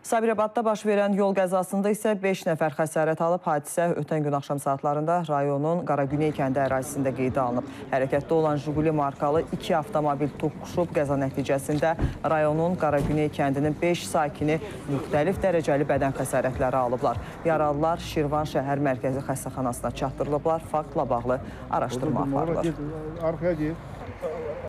Sabirabadda baş verən yol qəzasında isə 5 nəfər xəsarət alıb. Hadisə ötən gün axşam saatlarında rayonun Qaragüney kəndi ərazisində qeydə alınıb. Hərəkətdə olan Jiguli markalı iki avtomobil toqquşub. Qəza nəticəsində rayonun Qaragüney kəndinin 5 sakini müxtəlif dərəcəli bədən xəsarətləri alıblar. Yaralılar Şirvan şəhər mərkəzi xəstəxanasına çatdırılıblar. Faktla bağlı araşdırma aparılır. Arkaya gir.